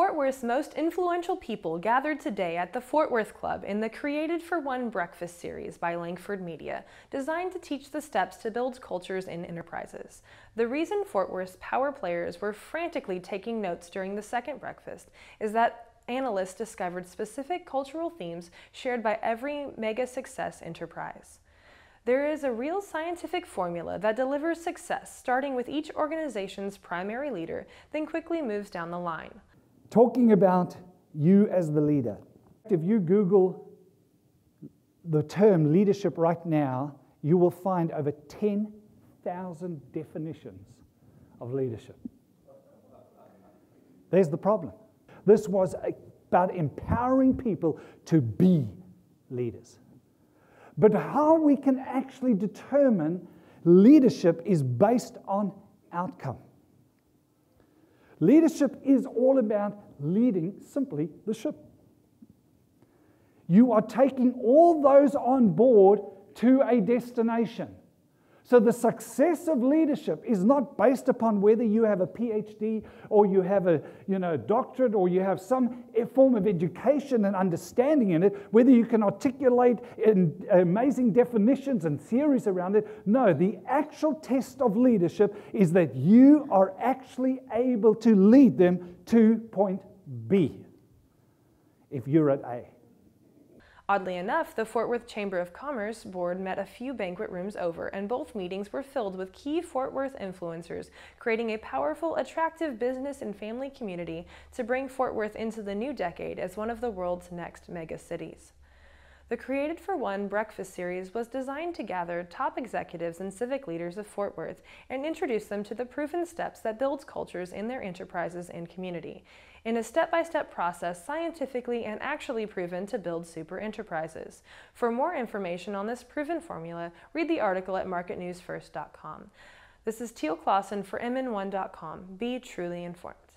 Fort Worth's most influential people gathered today at the Fort Worth Club in the Created for One breakfast series by Lankford Media, designed to teach the steps to build cultures in enterprises. The reason Fort Worth's power players were frantically taking notes during the second breakfast is that analysts discovered specific cultural themes shared by every mega success enterprise. There is a real scientific formula that delivers success, starting with each organization's primary leader, then quickly moves down the line talking about you as the leader. If you Google the term leadership right now, you will find over 10,000 definitions of leadership. There's the problem. This was about empowering people to be leaders. But how we can actually determine leadership is based on outcome. Leadership is all about leading simply the ship. You are taking all those on board to a destination. So the success of leadership is not based upon whether you have a PhD or you have a you know, doctorate or you have some form of education and understanding in it, whether you can articulate amazing definitions and theories around it. No, the actual test of leadership is that you are actually able to lead them to point B if you're at A. Oddly enough, the Fort Worth Chamber of Commerce board met a few banquet rooms over, and both meetings were filled with key Fort Worth influencers, creating a powerful, attractive business and family community to bring Fort Worth into the new decade as one of the world's next mega cities. The Created for One breakfast series was designed to gather top executives and civic leaders of Fort Worth and introduce them to the proven steps that builds cultures in their enterprises and community, in a step-by-step -step process scientifically and actually proven to build super enterprises. For more information on this proven formula, read the article at marketnewsfirst.com. This is Teal Clausen for MN1.com. Be truly informed.